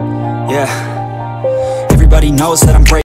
Yeah. Everybody knows that I'm breaking